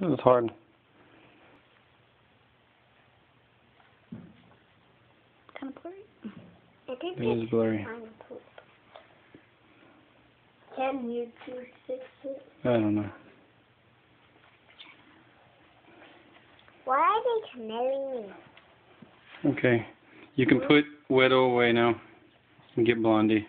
This is hard. Kind of blurry. It is blurry. Can you two fix it? I don't know. Why are they smelling me? Okay. You can put Widow away now and get Blondie.